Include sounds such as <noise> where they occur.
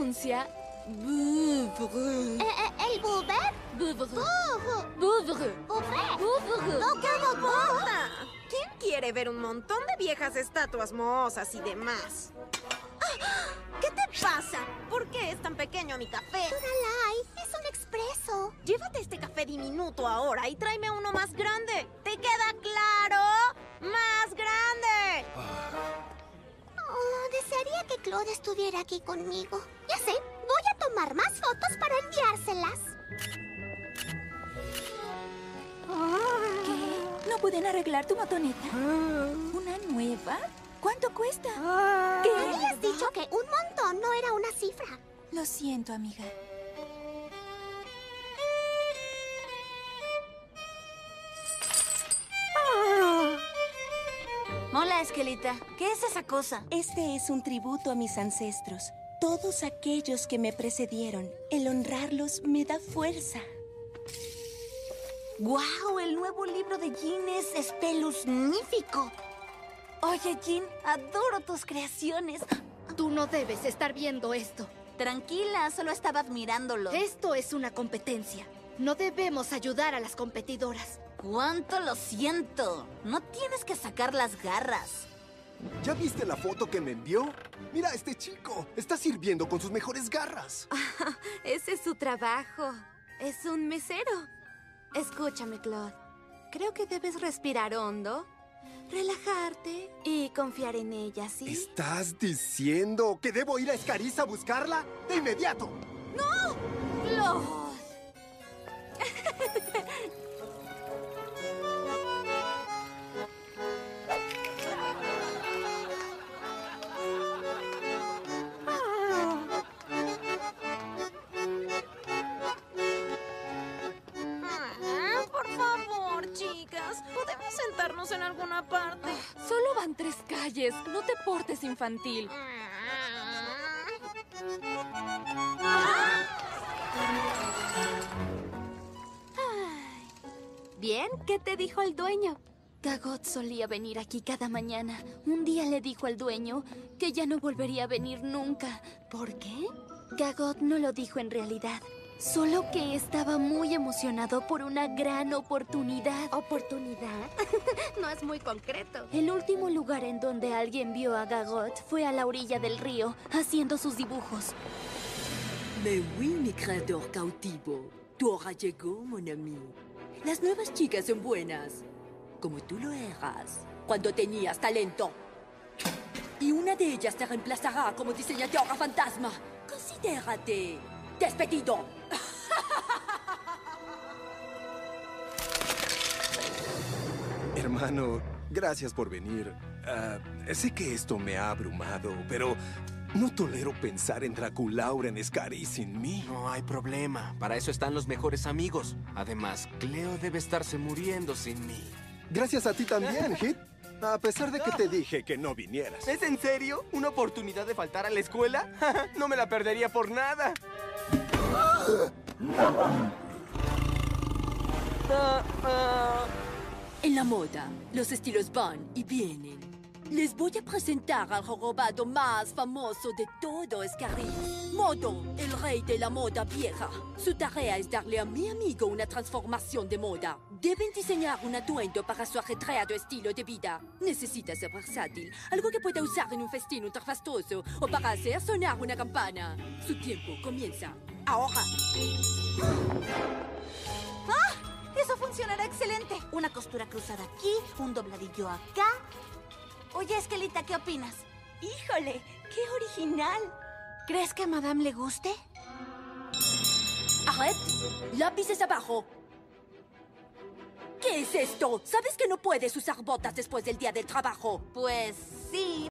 pronuncia Bouvre. Eh, eh, ¿El? Bouvre. Bouvre. Bouvre. No quiero Bubre. ¿Quién quiere ver un montón de viejas estatuas mohosas y demás? ¿Qué te pasa? ¿Por qué es tan pequeño mi café? Doralai, es un expreso. Llévate este café diminuto ahora y tráeme uno más grande. Claude estuviera aquí conmigo. Ya sé, voy a tomar más fotos para enviárselas. ¿Qué? ¿No pueden arreglar tu motoneta? ¿Una nueva? ¿Cuánto cuesta? ¿Qué? Habías dicho que un montón no era una cifra. Lo siento, amiga. Hola, Esquelita. ¿Qué es esa cosa? Este es un tributo a mis ancestros, todos aquellos que me precedieron. El honrarlos me da fuerza. ¡Guau! El nuevo libro de Jean es espeluznífico. Oye, Jean, adoro tus creaciones. Tú no debes estar viendo esto. Tranquila, solo estaba admirándolo. Esto es una competencia. No debemos ayudar a las competidoras. ¿Cuánto lo siento? No tienes que sacar las garras. ¿Ya viste la foto que me envió? Mira a este chico. Está sirviendo con sus mejores garras. <laughs> Ese es su trabajo. Es un mesero. Escúchame, Claude. Creo que debes respirar hondo, relajarte y confiar en ella, ¿sí? ¿Estás diciendo que debo ir a Escariz a buscarla? ¡De inmediato! Claude. <laughs> sentarnos en alguna parte? Solo van tres calles. No te portes infantil. Bien, ¿qué te dijo el dueño? Gagot solía venir aquí cada mañana. Un día le dijo al dueño que ya no volvería a venir nunca. ¿Por qué? Gagot no lo dijo en realidad. Solo que estaba muy emocionado por una gran oportunidad. ¿Oportunidad? <laughs> no es muy concreto. El último lugar en donde alguien vio a Gagot fue a la orilla del río, haciendo sus dibujos. Mais oui, mi creador cautivo. Tu hora llegó, mon ami. Las nuevas chicas son buenas, como tú lo eras, cuando tenías talento. Y una de ellas te reemplazará como diseñadora fantasma. Considérate despedido. Hermano, gracias por venir. Ah, sé que esto me ha abrumado, pero no tolero pensar en Draculaura en Escariz sin mí. No hay problema. Para eso están los mejores amigos. Además, Cleo debe estarse muriendo sin mí. Gracias a ti también, <laughs> Hit. A pesar de que te dije que no vinieras. ¿Es en serio? ¿Una oportunidad de faltar a la escuela? <laughs> no me la perdería por nada. Ah, ah. En la moda, los estilos van y vienen. Les voy a presentar al jorobado más famoso de todo Escariz. Modo, el rey de la moda vieja. Su tarea es darle a mi amigo una transformación de moda. Deben diseñar un atuendo para su ajetreado estilo de vida. Necesita ser versátil, algo que pueda usar en un festín ultrafastoso o para hacer sonar una campana. Su tiempo comienza ahora. Eso funcionará excelente. Una costura cruzada aquí, un dobladillo acá. Oye, Esquelita, ¿qué opinas? ¡Híjole! ¡Qué original! ¿Crees que a Madame le guste? Arret, lápices abajo. ¿Qué es esto? ¿Sabes que no puedes usar botas después del día del trabajo? Pues sí,